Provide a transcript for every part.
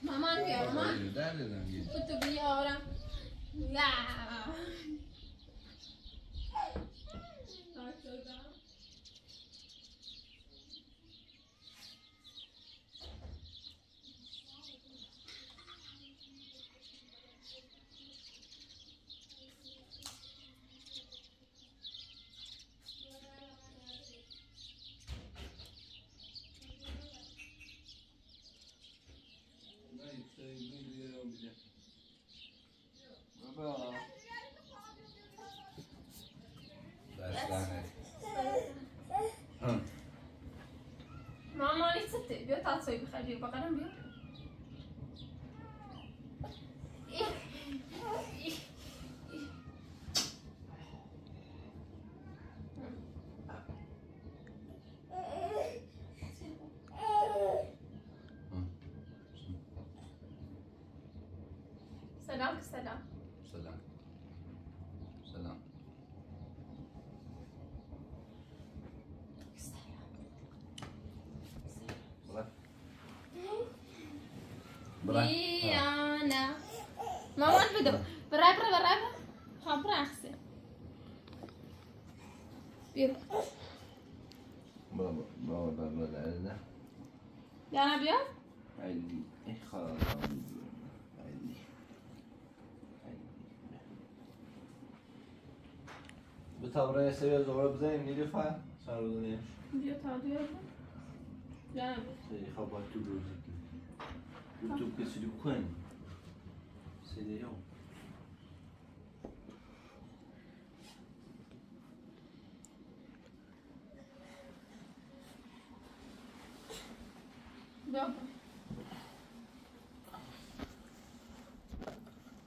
Mamma anche mamma. Posso? Tutto qui ora. Yeah. nossa, eu me pra caramba. Selam kız selam. Diana. Mama on video. Berai berai berai. Kamu aksi. Bir. بابا بابا بابا العزة يعني أبيض؟ عندي إيه خلاص عندي بتابرة سوي زغرة بزين نيجي فا صار ليش؟ ديو تابرة يعني خبرت بروزي YouTube kesi dukweni sede yao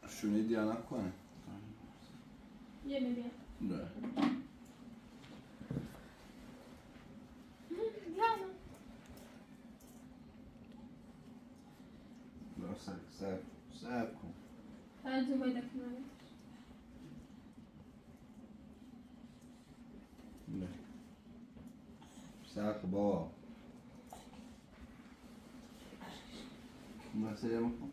Şu ne diye anakku hani? Yemeğe. Certo, certo. Saco, boa. Mas seria um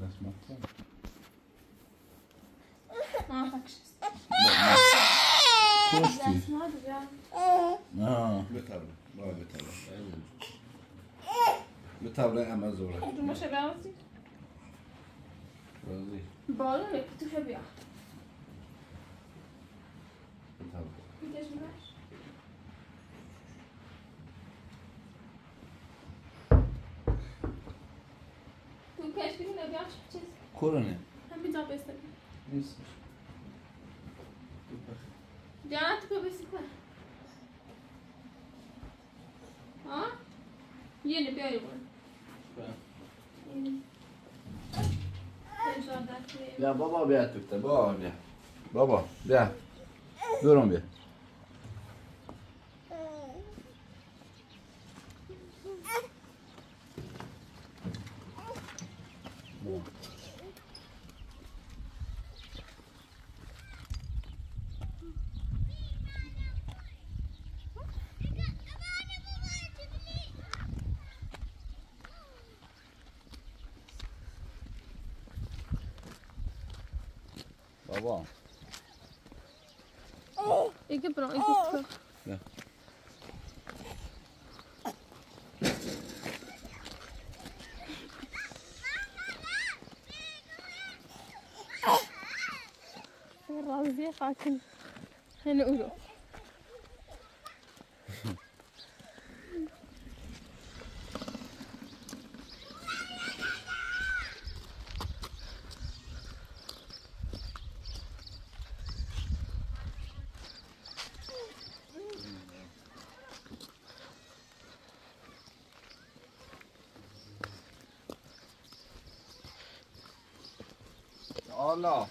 داشت مت. نه، نه، ما بهتره. بهتره از آمازور. تو مشه Ya baba bir attık da. Baba bir. Baba bir. Durun bir. بابا يكبروا يكبروا لا الراس يقع كل خلينا نقولوا Allah.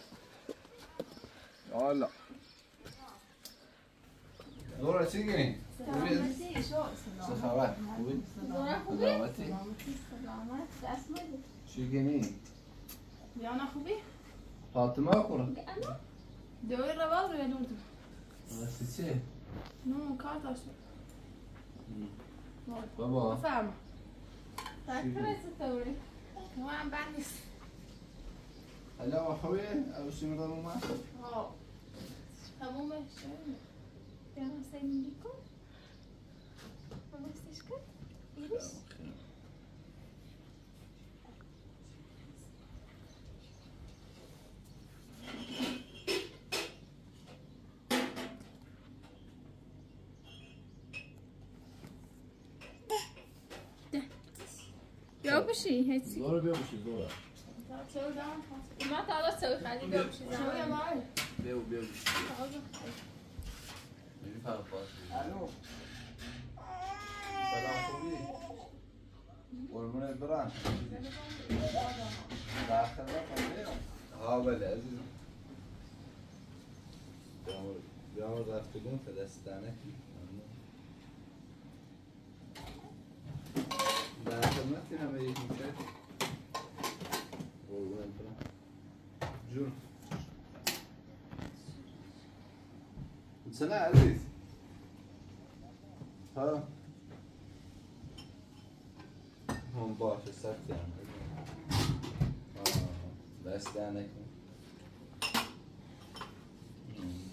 cima da luma. Ó, vamos chama. Eu não sei nem como. Vamos se Eles? Yok bir şey. Hepsi. Doğru bir Deixa eu dar uma calça. E matar ela seu, cara. Meu, deixa eu levar. Meu, meu. Ele fala, posso. Ah, não. Vai dar uma comida. قربونت برم در خدمت ها بله عزیزم بیام رفتگون فلسطینه در خدمتی همه یک می‌کرد جون. سنة عزيز ها. هون باشه سخت هم بس در نکن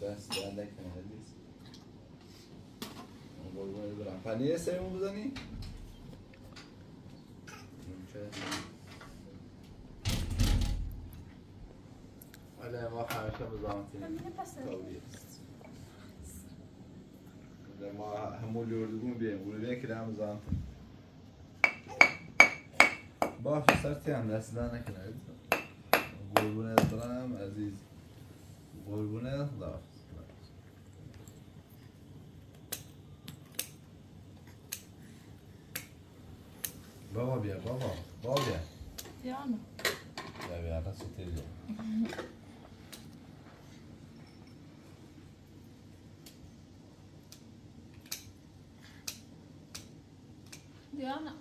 بس در نکن عزیز. قربونه برم. پنیر سریمون بزنی؟ چه؟ ولی ما همیشه بزامتین قوی است ولی ما همون لوردگون بیم اولویه که هم زامتین باش سرتی هم دست در نکنه قربونه دارم عزیز قربونه خدا بابا بیا بابا بابا بیا Yana. Juliana.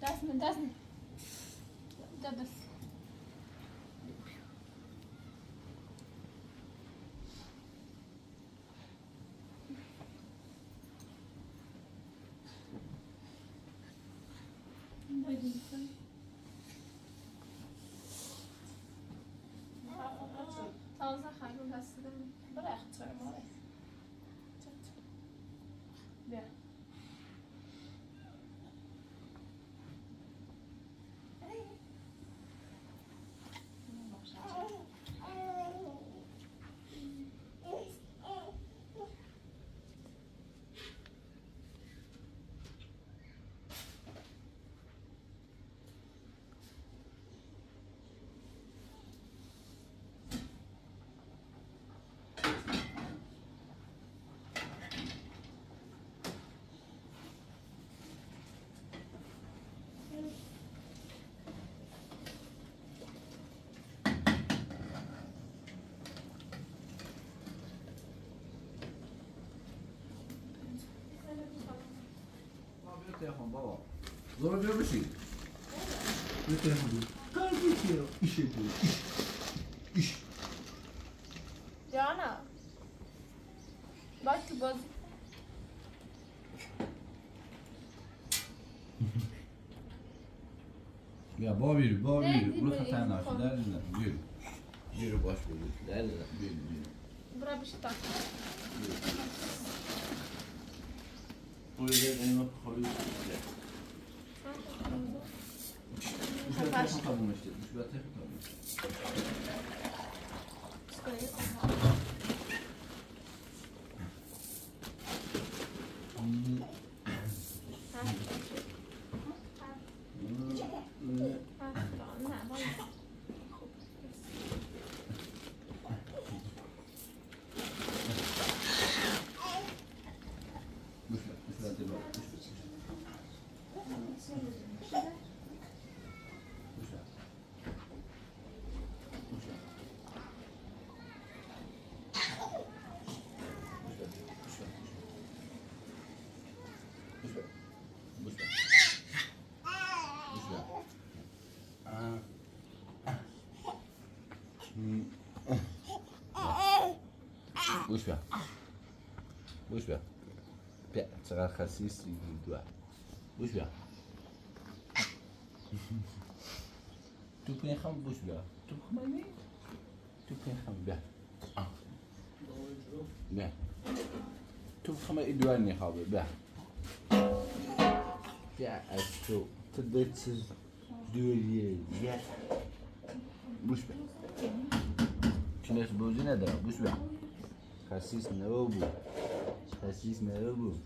Lassen und lassen. Da bist Tausend Heilung hast du gemacht. yapan baba. Zor görür müsün? Ne tarafı bu? Kalbi diyor. İş ediyor. İş. İş. Cana. Bak ki baz. Ya bağ verir, bağ verir. Bunu katan açtı. Derinden. Yürü. Yürü baş verir. Derinden. Yürü, yürü. Bura bir şey tak. Yürü. Buraya elma koyuyorsun. doit être Boş ver. Boş ver. Pia, será racista individual. Boş ver. Tu pensam boş ver. Tu kamani? Tu pensam ver. Ver. Tu kama idwal ni khabe ver. Ya asto. Tadetse döye ya. Boş ver. Çileş bozu ne der? Boş ver. Cassis Nobu. Cassis Nobu.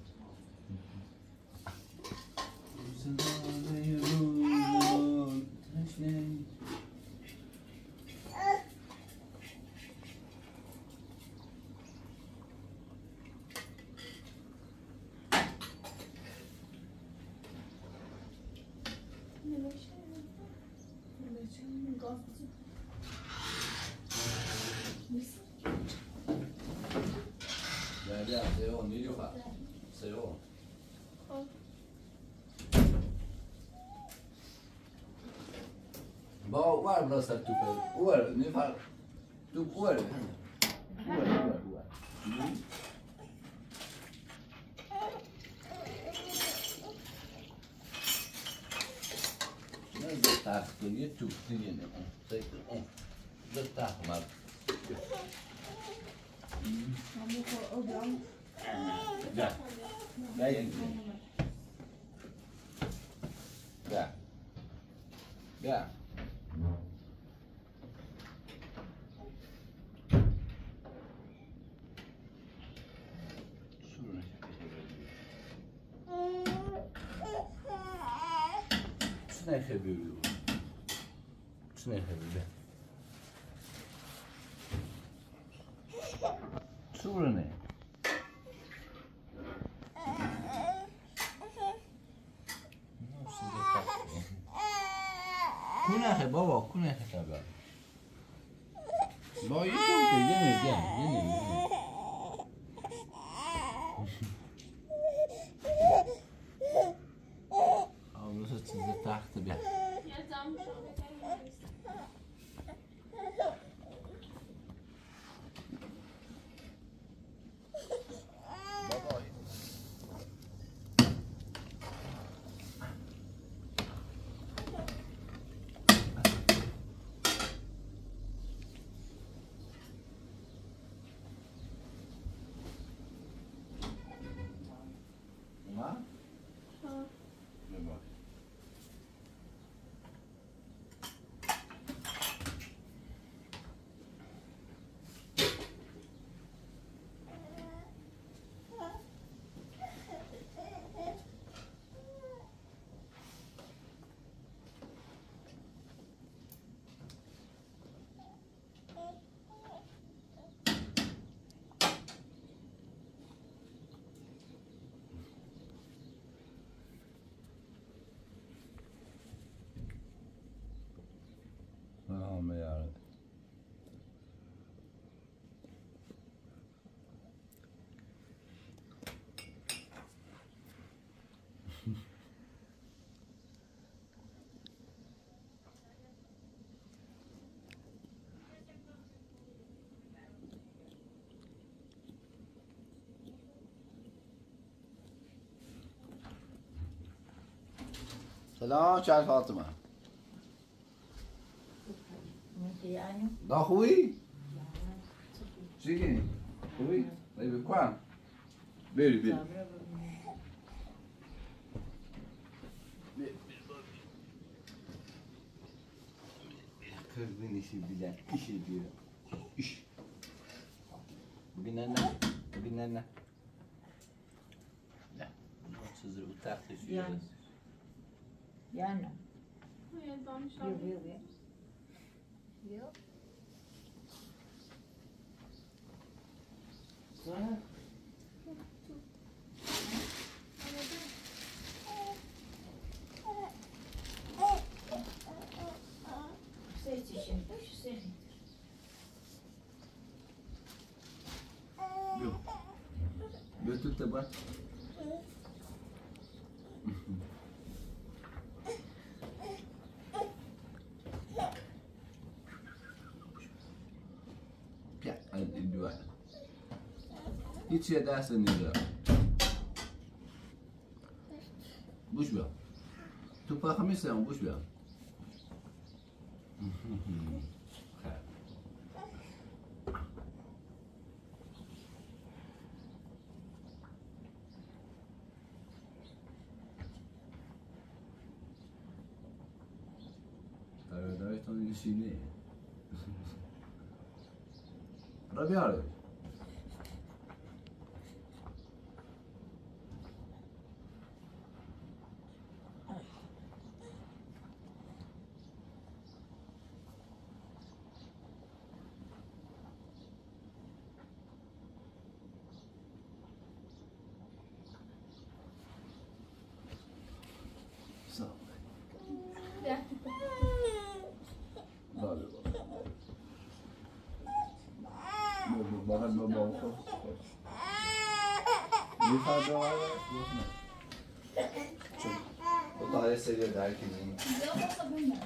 وين راسك تفهم وين ما يفعلش وين وين وين Deve estar Şuna yapıyor. Şuna yapıyor. Şuraya ne? لا شعر فاطمة دا خوي Sigue. Oi? Leve qua? Beri, beri. Kız beni şimdi bilen, işi diyor. De bak. Gel, hadi dua. Hiç şey dersin ya. Boş ver. Tupağı mı sen boş ver. Bir fazla var ya. Çok. O da aile seviyordu herkesin. Güzel olsa bu ne?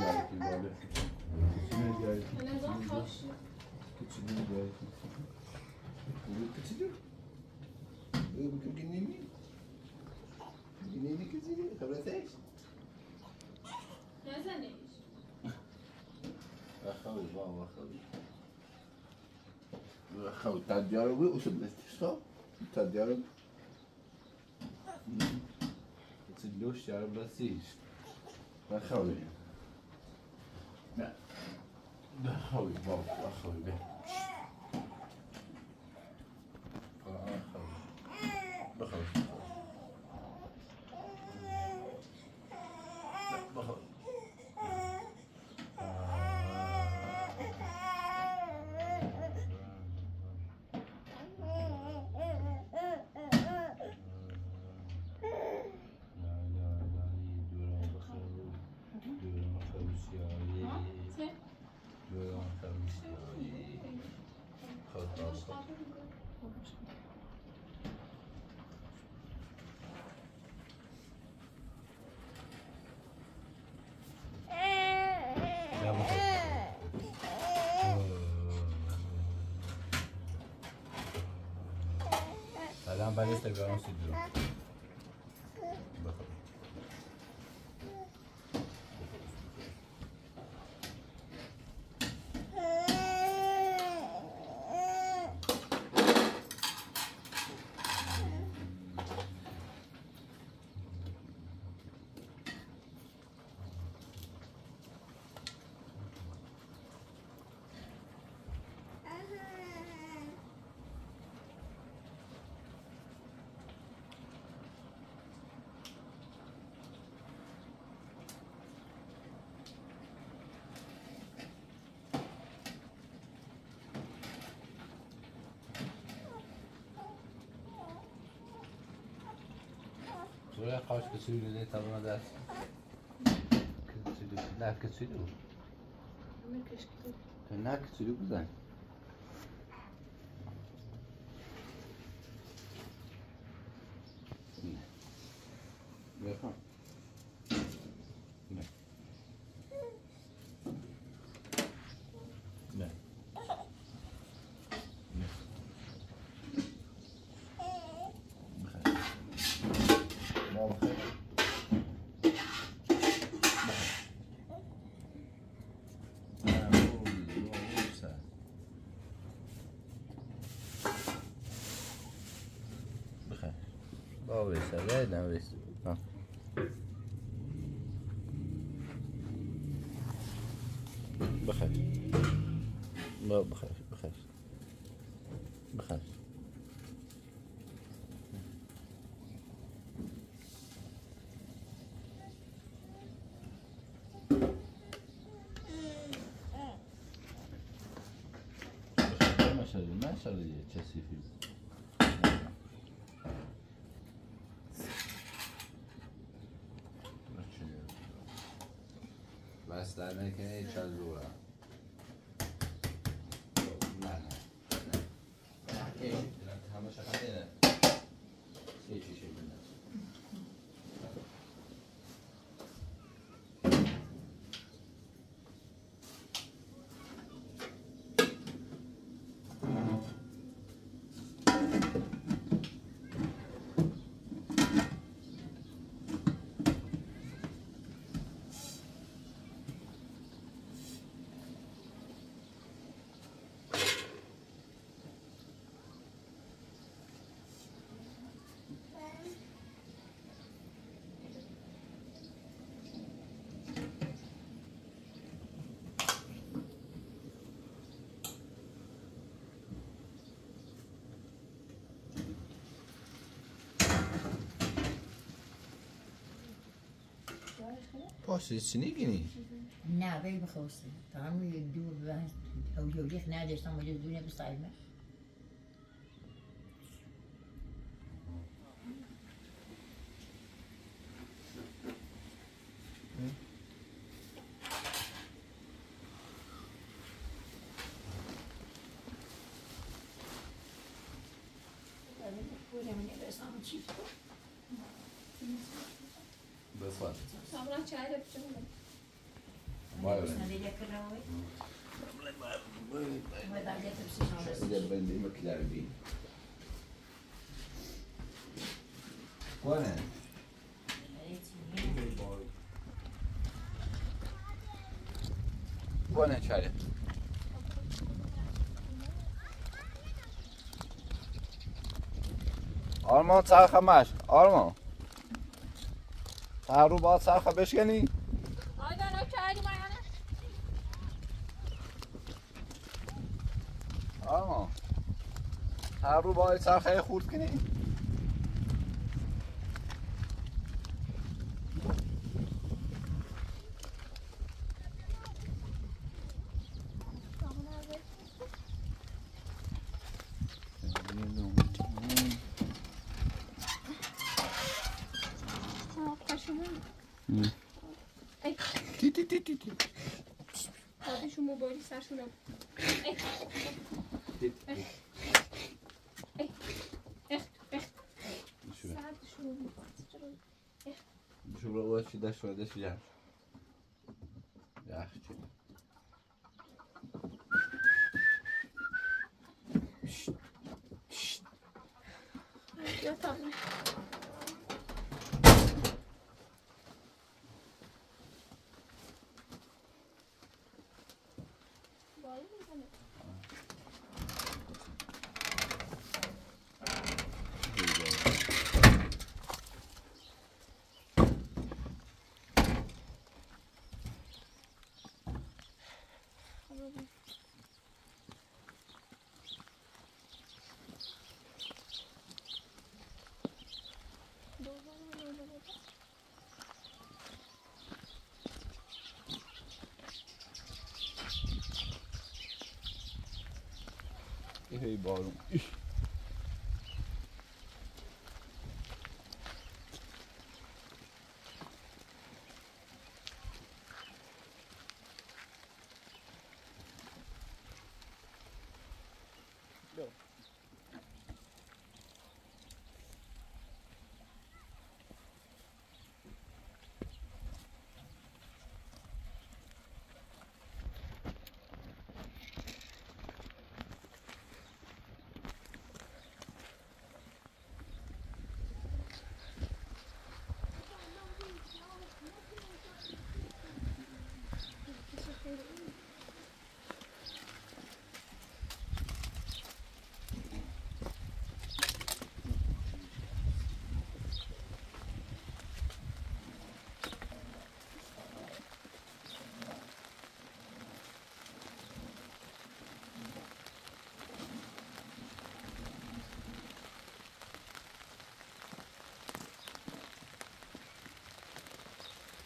geldik böyle. Küçüme geldik. Küçüme geldik. Bu küçücük. Bu küçücük ne? Dinleyin küçücük. Kabul etsek. Ne sen ne? أخوي بابا أخوي أخوي تاع الدياربي وسبلت شطاب تاع الدياربي تسلوش يا رب راسيش أخوي لا ده أخوي بابا أخوي به أخوي balise la violence dure. Buraya kaç kişiyle de tabana da küçülük. Ne küçülük? Ne küçülük güzel. Always, right? Always. Ha. بخير ما بخير بخير بخير basta, non è che c'è allora. Pas, ze is niet. In Nou, we hebben mijn grootste. Dan moet je doen ook je licht naar, deze, dan moet je doen hebben stijf, Răsfat. S-a luat ce are pe mine. Mai ales. Ele vende maquilhar vinho. Qual é? Bună, Ceare! Almo, țară, hamaș! Almo! هر رو باید سرخه بشکنی. آه. هر رو باید سرخه خورد کنی. 是不是我去再说段时间？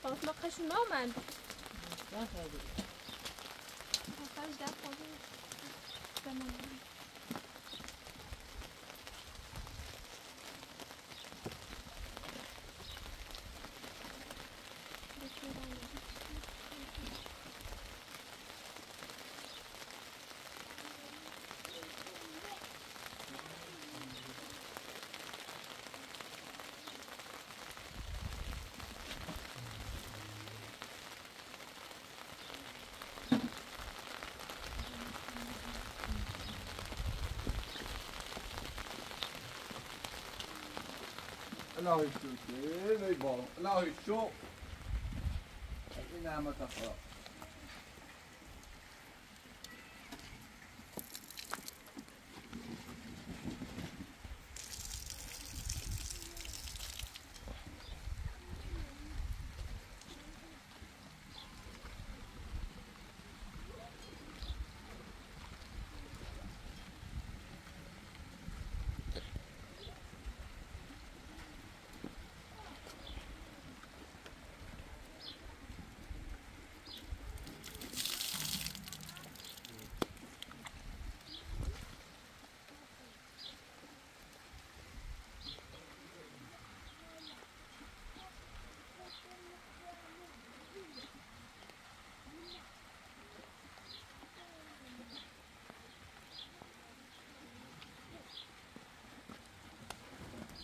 ما خشم نامند Ya tabii. خرج در خواهد تمام الهی شکر ای بابا الهی شکر این نعمت خدا Mutfakta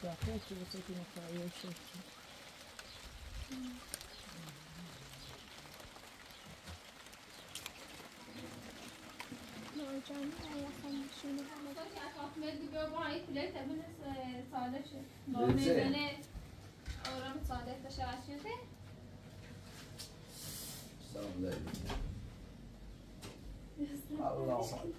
ki você tem que fazer o chute. Selamun aleyküm. Allahu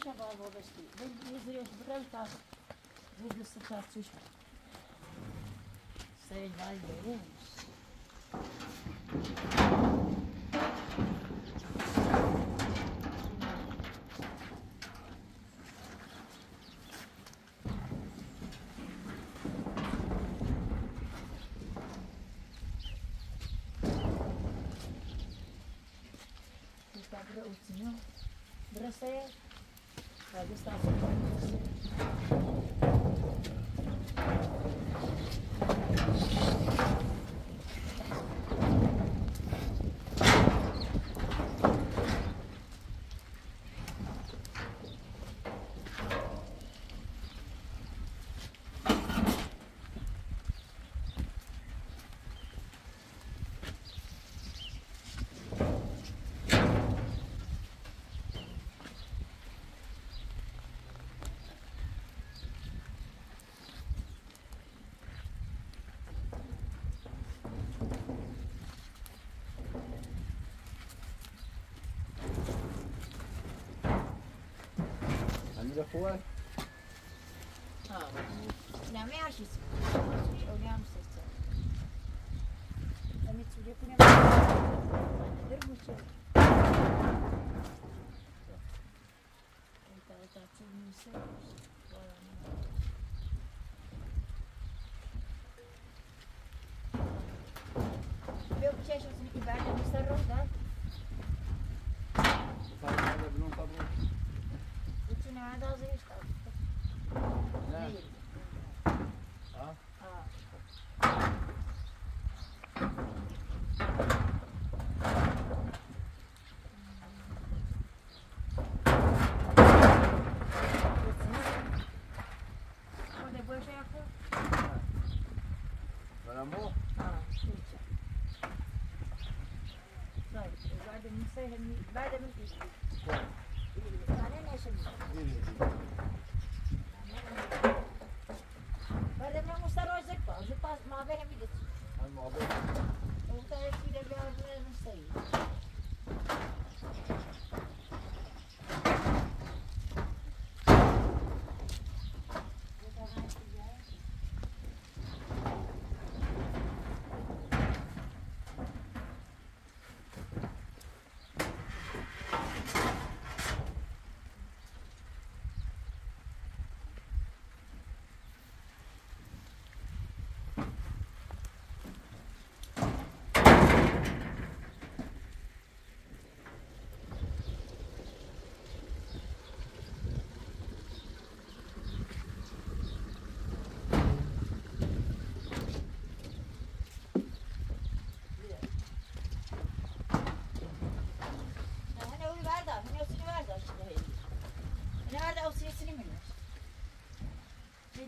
Trzeba wobec tych. Jeżeli już w rękach, żeby coś Say hi, Dobre uczynią. Dobre sobie. Ela Ha. Nemmel is. oynayan mı ses çalıyor? Ben hiç yapıyorum. Nedir bu şey? Evet, evet, açılmışsa, bu arada. Meu que é assim que vai no سهل بعد من تيجي. بعدين ايش بعد ما مستوى زكبة زكبة ما بيها ميدت Hani muhabbet. وقتها كده بيعمل مستوي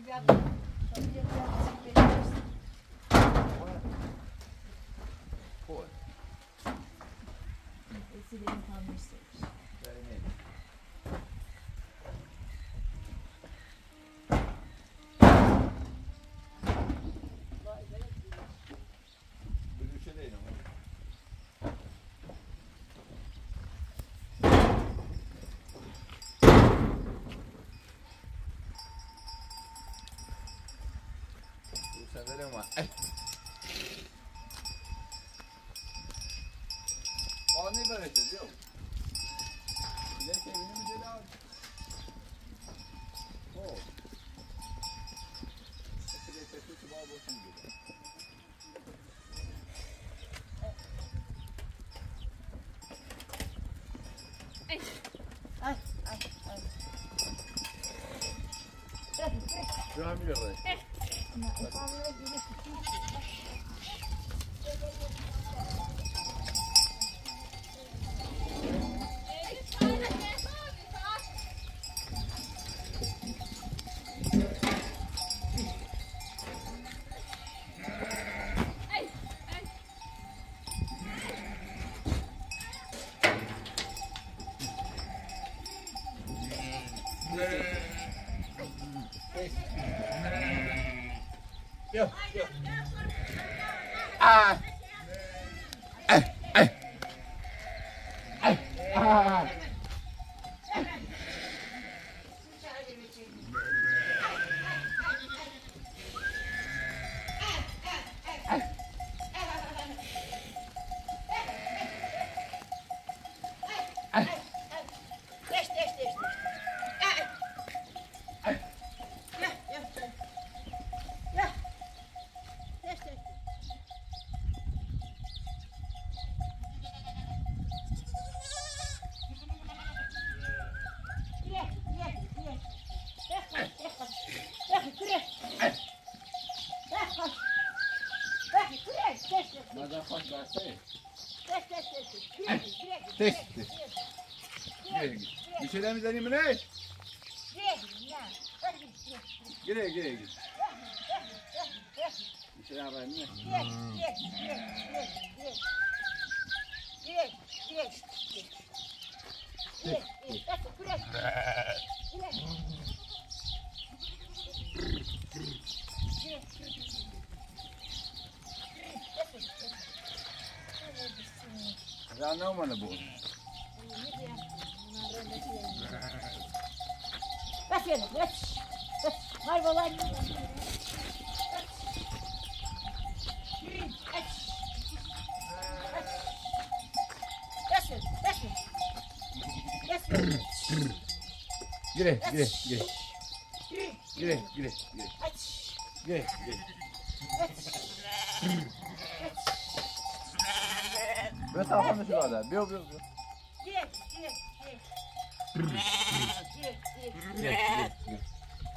Yeah. Var? Ay. Bana ne vereceğiz yok? Ne sevini mi dedi abi? O. Eskide sesi bağlı olsun dedi. Ay, ay, ay. Bırak, bırak. Şu an bir yerde. Ama insanlara güneş Yok, yok. Ah. Eh, eh. Eh, ah. Geç, geç, geç, geç. Gel, gel, gel. Gel. Geç, geç. Gel, gel, gel. Gel, gel, gel. Gel, gel. Gel, gel. Gel, gel, geç, geç. Nada faz versene. Geç, geç, geç. Gel, gel, gel. Geç, Gel, geç. gel. Gire, Bir şeyler mi deneyim ne? Gire, gire, gire. Bir şeyler yapayım mı? Gel, gel, gel, রান্নাও বানাবো Gire, gire, gire. Gire, gire, gire. Gire, gire. Böyle tarafını şu kadar. Biyo, biyo, biyo. Gire, gire, gire. Gire, gire, Gire, gire, gire. gire.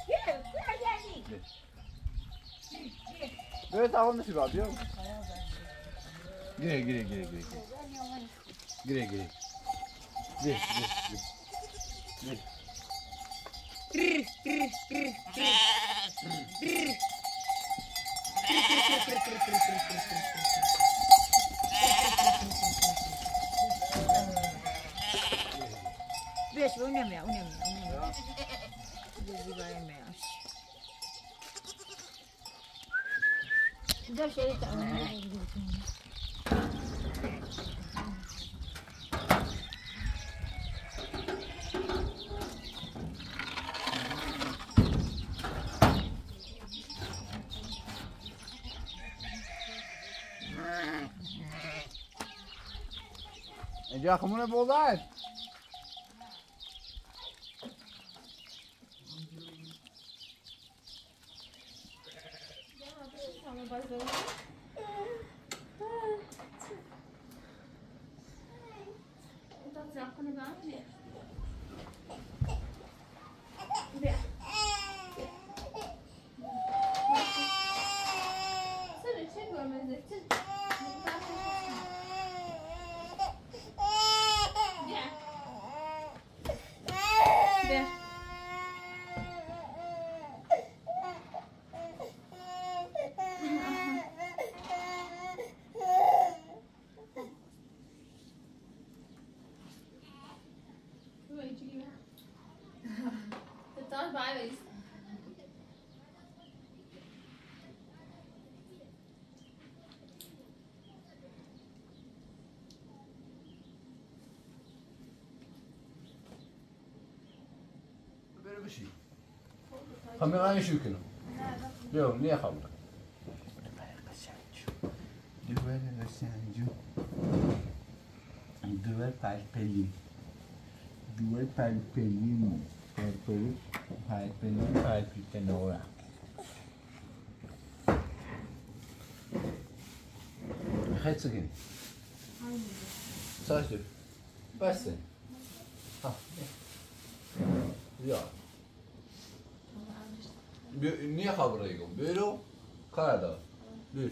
Gire, geldi. Böyle tarafını şu kadar. Biyo. Gire, gire, gire, gire. Gire, gire. Gire, gire, gire. Gire. Beş, oynamıyor, oynamıyor, oynamıyor. Gözü göremiyor. Dur şöyle de oynamaya gidiyorsun. Ece akımını bozar. طبعا عامل بشي خمي غاني شو كنا يوم ليه خبر دوال الرسانجو دوال بالبلين دوال بالبلين Duvar palpelin. Palpelin. Palpelin. Palpelin. Ora. Geet ze in. Saçtır. Beste. Ha. Ya. Bir- Niye kaburayı koy? Böyle o. Karada. Bir.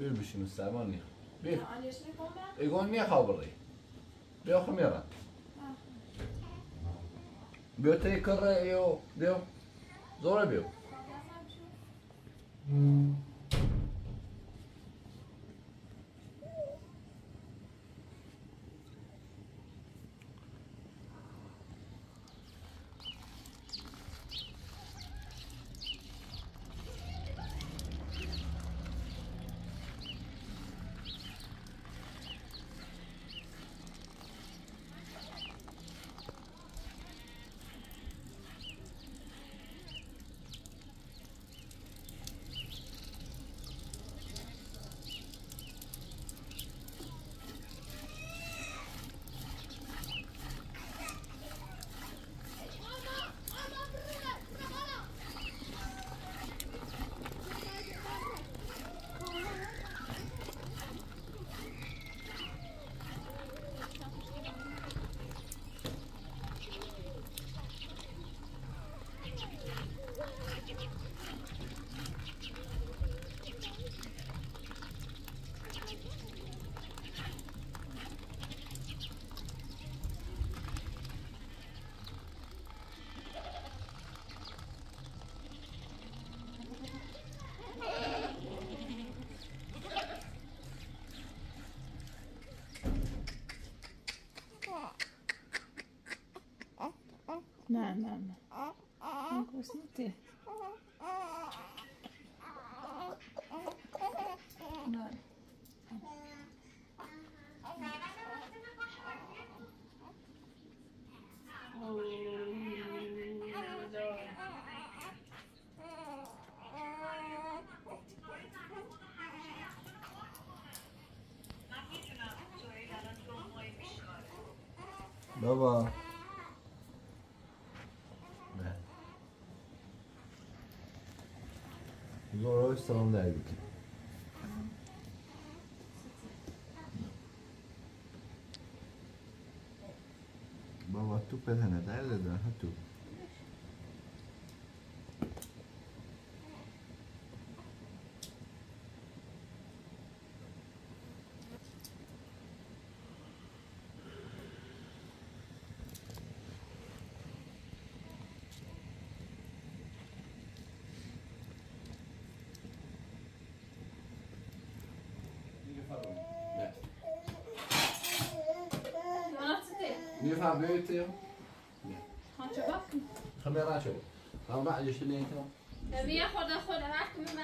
Bir bir şey Müslüman niye? Bir. Annesine kom maar. Egon niye kaburayı? Bio tri kr eu deu Zorabiu. Mm. Hum. 那那那，辛苦辛苦。那。哦。老板。Selamun Aleyküm. بابا تو بدهنا تعال ده تو det är det. Nu fan vi ute. Har inte vatten. Kamera kör. Han bara just det inte. Men vi har fått خود وقت من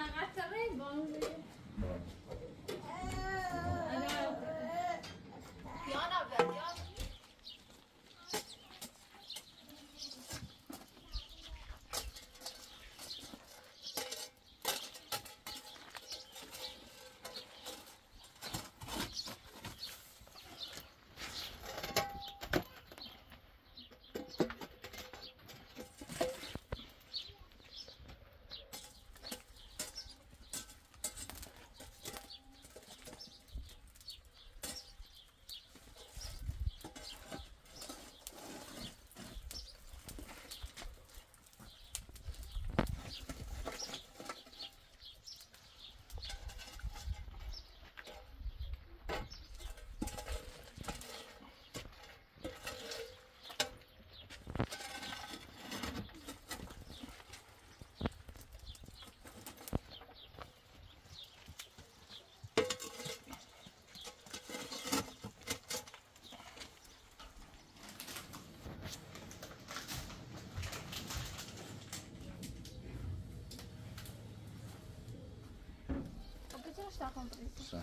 está com pressa.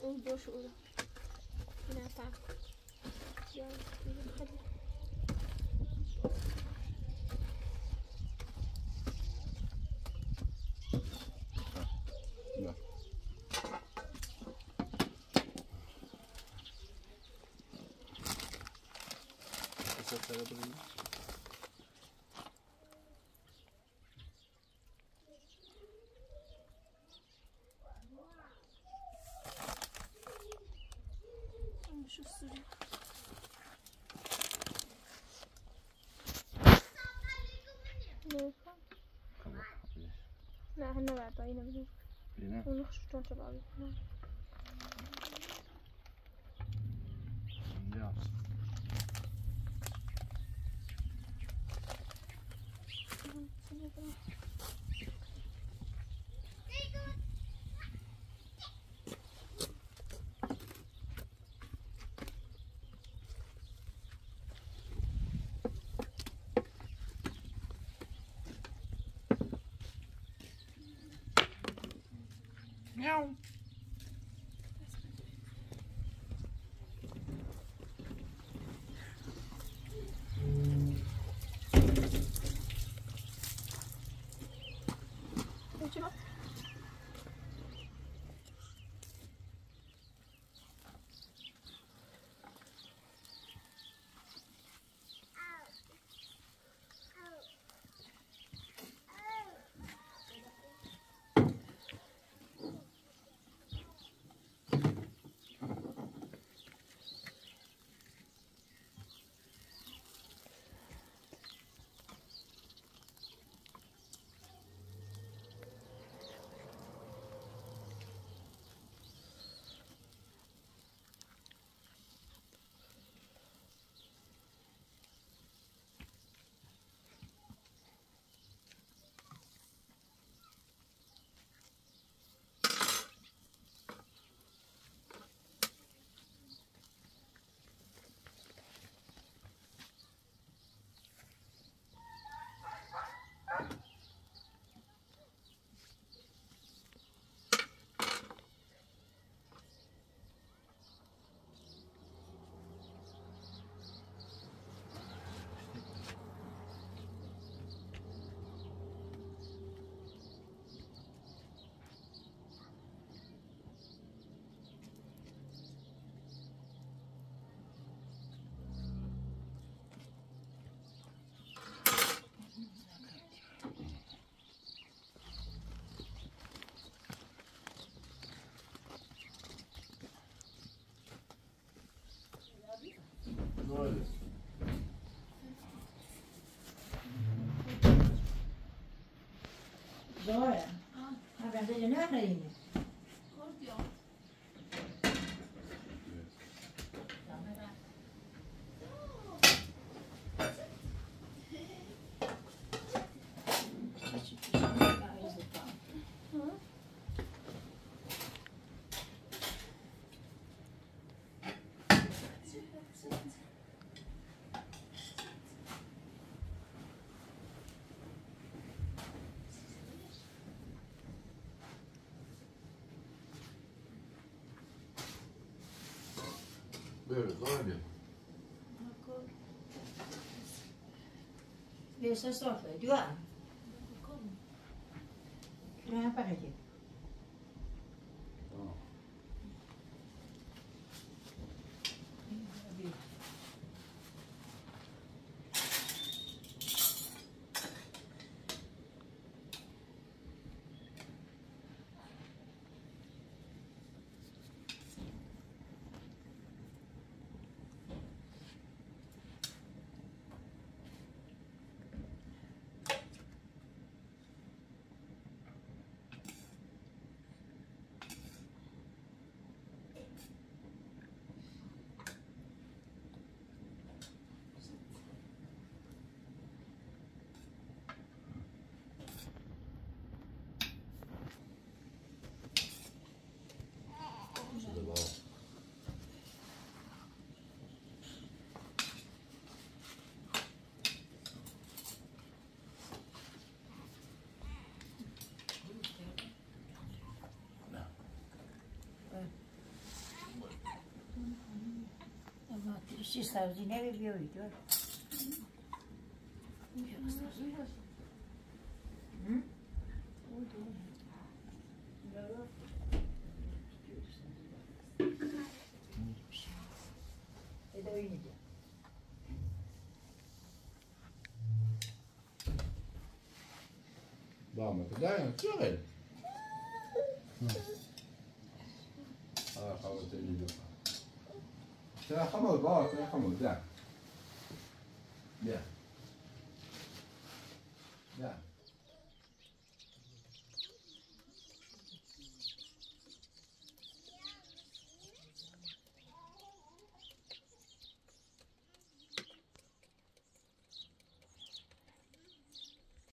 Um. Não está. Já, já, نه نه بعد با اینو بزن اونو چه باقی کنم Meow. casa, ele não é rainha. Where is onion. Vê essa só. She सब्जी ने भी भी हुई थी Vamos, dai, chiarello. 看不到，根本看不到。